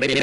Bobby.